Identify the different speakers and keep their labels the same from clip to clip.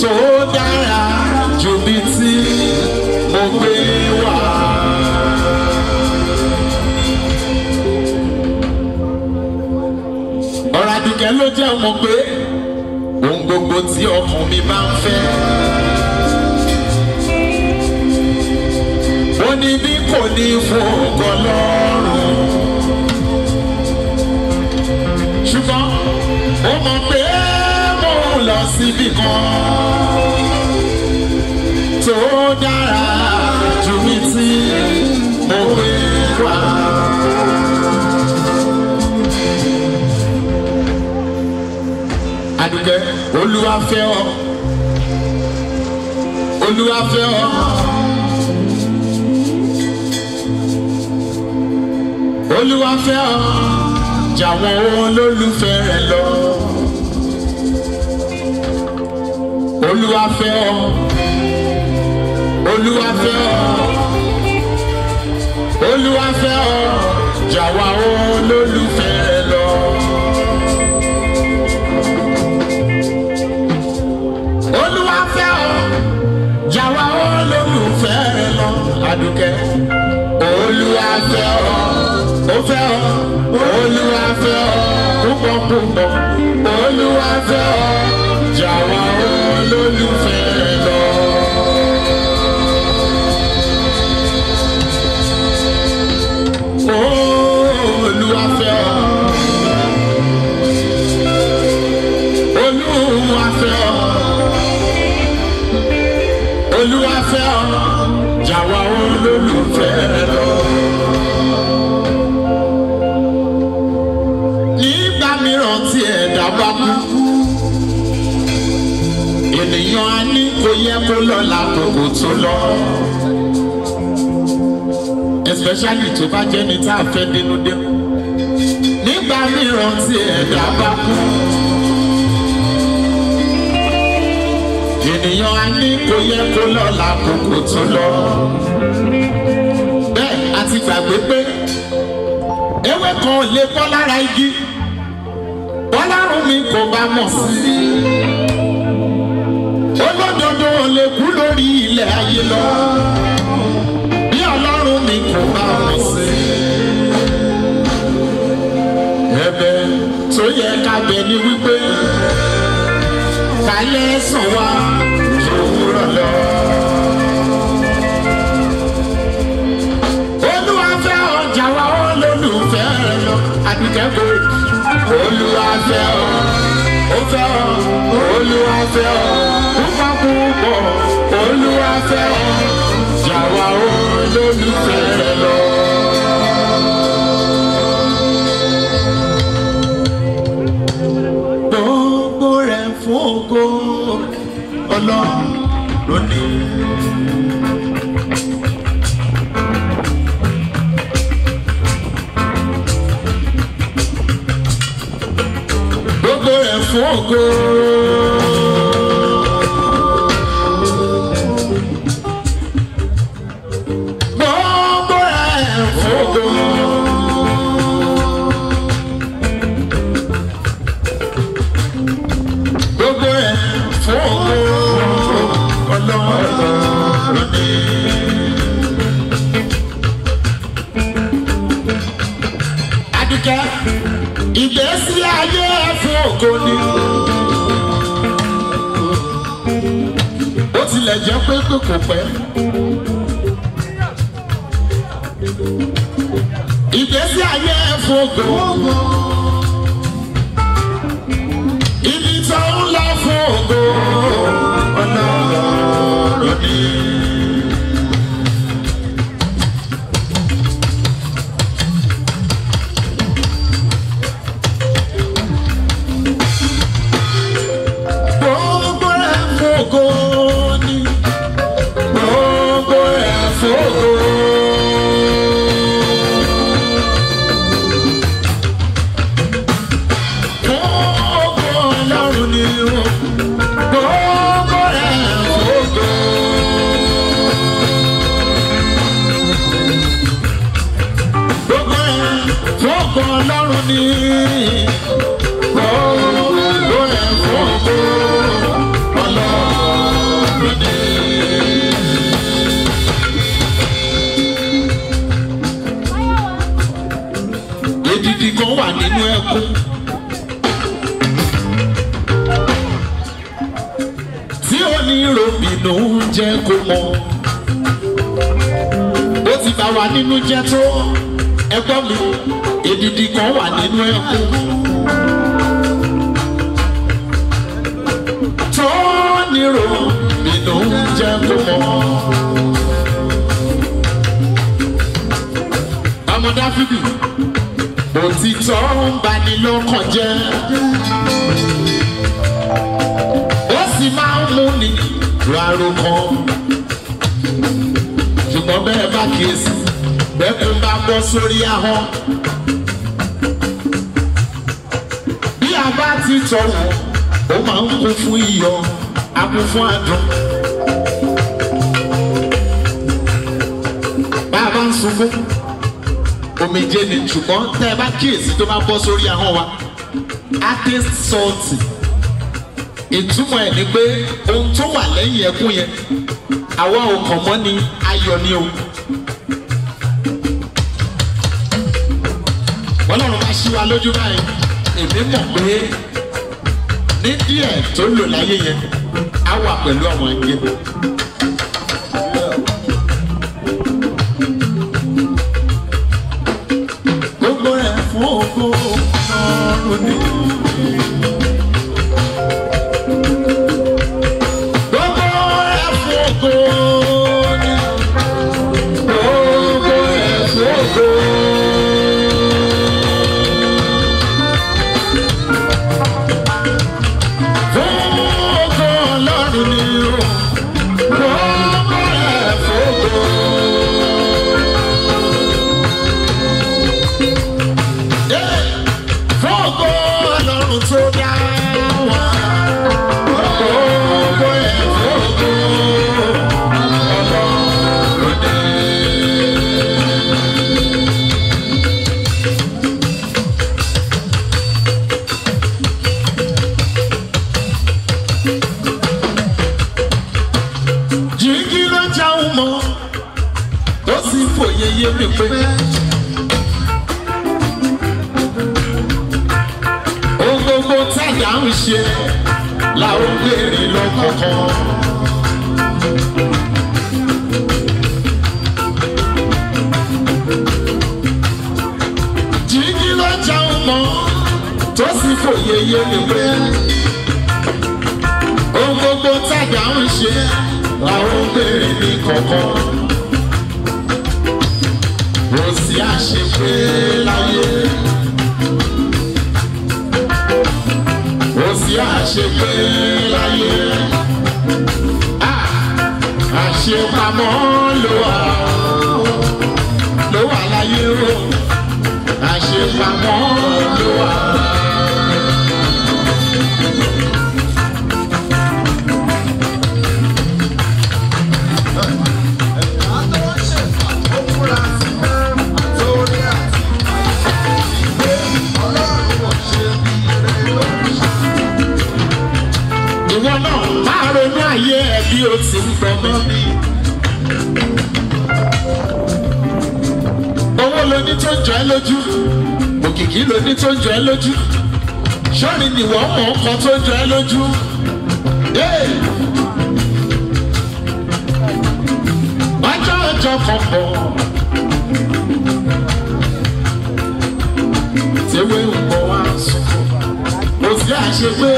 Speaker 1: tó dára ju bí tí mo gbé wá. ọ̀rọ̀ àdùkẹ́ ló jẹ́ mọ̀ pé ohun gbogbo tí ọkàn mi bá ń fẹ́. ó ní bí kò ní fún ọkọ lọ́rùn. ṣùgbọ́n ó mọ̀ pé mo lọ síbi kan tó dára ju mi tí mo gbé wá. Adùkẹ́ Olúwa fẹ́ ọ Olúwa fẹ́ ọ. Olúwa fẹ́ ọ jàwọn olólùfẹ́ rẹ lọ. Olúwa ọ Olúwa fẹ́ ọ Olúwa fẹ́ ọ jàwọn olólùfẹ́ rẹ lọ. Olúwa fẹ́ ọ jàwá olólùfẹ́ rẹ lọ. Àdùkẹ́. Olúwa fẹ́ ọ ó fẹ́ ọ Olúwa fẹ́ ọ púpọ̀ púpọ̀ Olúwa fẹ́ ọ olólùfẹ́ lọ. Nígbà mìíràn tí ẹ̀dá bá kú, ènìyàn á ní kò yẹ. Especially tó bá jẹ́ ní tá a fẹ́ dénú dé. Nígbà mìíràn tí ẹ̀dá bá kú. Ènìyàn á ní kò yẹ kó lọ lákòókò tó lọ. bẹ́ẹ̀ a ti gbàgbé pé ewé kan ò lè bọ́ lára igi bọ́lárùn mi kò bá mọ̀ sí. olódodo ò lè kú lórí ilẹ̀ ayé lọ bí ọlọ́run mi kò bá mọ̀ sí. ẹ̀bẹ̀ tó yẹ ká bẹ̀ ni wípé kálẹ̀ sàn wá òwúrọ̀ lọ. Olúwa fẹ́ ọjà wa olólùfẹ́ rẹ̀ lọ. Àdùkẹ́ kò Olúwa fẹ́ ọ, ó fẹ́ ọ, Olúwa fẹ́ ọ, púpọ̀ púpọ̀, Olúwa fẹ́ ọ, jà wa olólùfẹ́ rẹ̀ lọ. Ọlọ́run ní. gbogbo rẹ̀ fún ògo. Ayé fún nínú ẹkún. tí oníròbìnú jẹ́ kó mọ̀ ó ti bá wa nínú jẹ́ tó ẹgbọ́n mi èdìdì kan wà nínú ẹkún. tó oníròbìnú jẹ́ kó mọ̀. ọmọ dáfídì òtítọ́ ń bani lọ́kàn jẹ́ ó sì máa ń mú ni rárò kan ṣùgbọ́n bẹ́ẹ̀ bá kíyèsí bẹ́ẹ̀kún bá bọ́ sórí ahọ́n. Bí a bá ti tọ̀wọ̀ ó máa ń kún fún iyọ̀ a kún fún adùn. bá a bá ń sunkún omijé ni ṣùgbọ́n tẹ́ ẹ bá kíyèsí tó bá bọ́ sórí ahọ́n wa á taste salty ìtumọ̀ ẹ̀ ni pé ohun tó wà lẹ́yìn ẹkún yẹn àwa ò kàn mọ́ ni ayọ̀ ni o. ọlọ́run bá ṣí wa lójú báyìí èmi mọ̀ pé ní díẹ̀ tó lò láyé yẹn á wà pẹ̀lú àwọn ẹgbẹ́. Ọ̀run ni. Àṣepamọ́ ló wà ló wà láyé o àṣepamọ́ ló wà. Náà máa ronú ayé ẹ o ti ń mi. owó lo ní tó jọ ẹ lójú òkìkí lo ní tó jọ ẹ lójú sọ́ọ̀rì nìwọ mọ̀ ọkọ tó jọ ẹ lójú. Ọjọ́ ọjọ́ kan bọ̀ tewé ń bọ̀ wá sùn kò sí àṣepé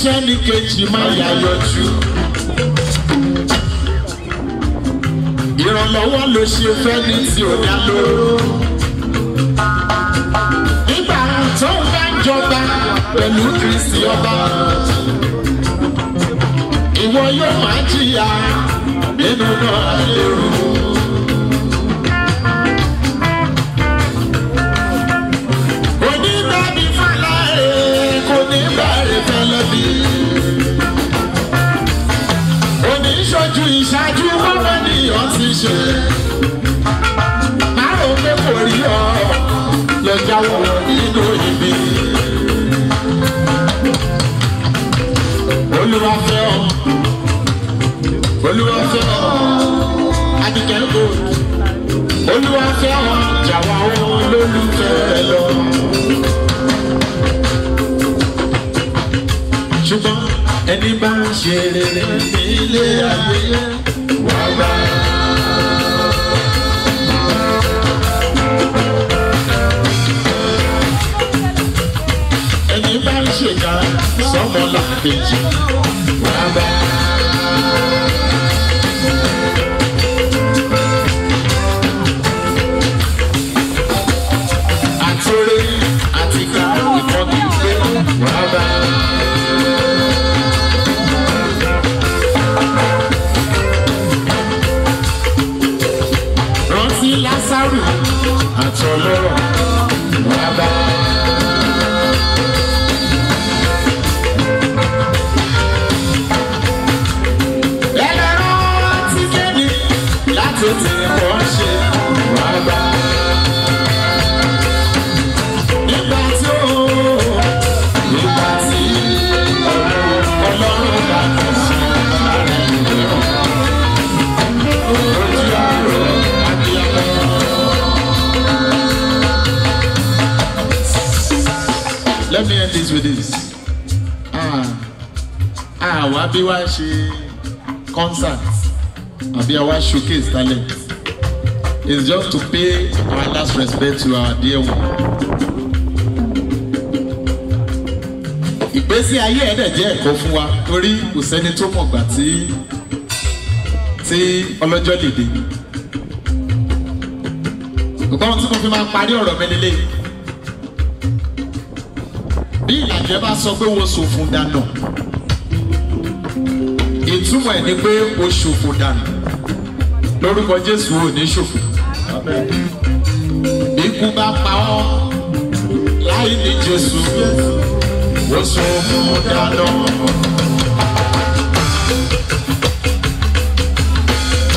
Speaker 1: ẹni iṣẹ́ ní kejì máa yà yọjú. ìrànlọ́wọ́ ló ṣe fẹ́ ní tí ò dá lóró. nígbà tó ń bá jọba pẹ̀lú kristi ọba. ìwọ yóò máa jìyà nínú náà lérò. Olúwa fẹ́ ọ adìgẹ́ kò olúwa fẹ́ ọ jàwá olólùfẹ́ lọ. ṣùgbọ́n ẹni bá ń ṣe rere Let me end this with this. Ah, ah, wá bí wá ṣe concert àbí àwa showcase talent. It's just to pay our last respect to our dear one. Ìgbésí ayé ẹ̀ dẹ̀ jẹ́ ẹ̀kọ́ fún wa torí kò sẹ́ni tó mọ̀gbà tí tí ọlọ́jọ́ lè dé. Nǹkan tí mo fi máa parí ọ̀rọ̀ mi lélẹ̀. Bí ìlàjẹ́ bá sọ pé wo ṣòfò dànù, ìtumọ̀ ẹ̀ ni pé o ṣòfò dànù. Lórúkọ Jésù ò ní ṣòfò. Ikú bá pa ọ́ láì ní Jésù, o ṣòfò dànù.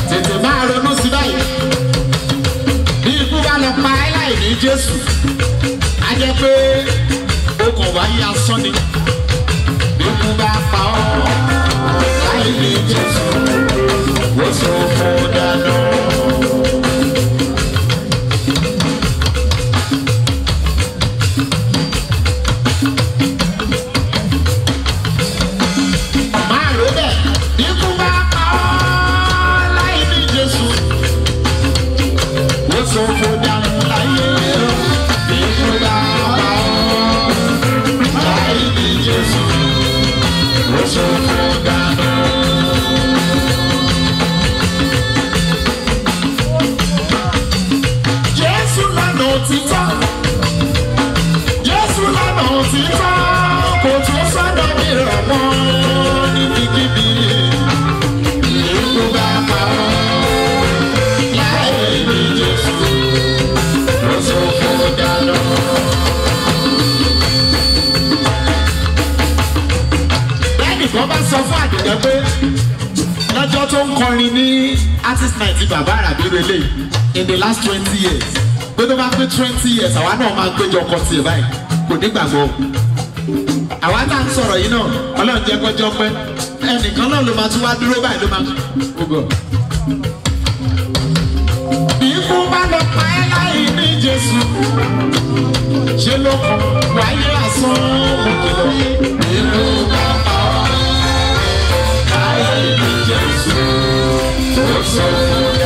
Speaker 1: tètè máa ronú sí báyìí bí ikú bá lọ pa ẹ́ láì ní jésù ni bí ikú bá pa ọ́ láì ní jésù ó sọ fún bàbá àràbíru in the last twenty years pé tó bá pé twenty years àwa náà máa péjọ ọkọ tiẹ̀ báyìí kò ní gbàgbọ́ àwa tá à ń sọ̀rọ̀ yìí náà ọlọ́run jẹ́ kọjọ́ pẹ́ ẹnìkan náà ló máa tún wá dúró báyìí ló máa ó gọ̀. ikú bá lọ pa ẹ́ láì ní Jésù ṣé ló kọ wáyé àsán òkè lọ. ikú bá pa ọ́ láì ní Jésù ó sọ fún mi.